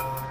Bye.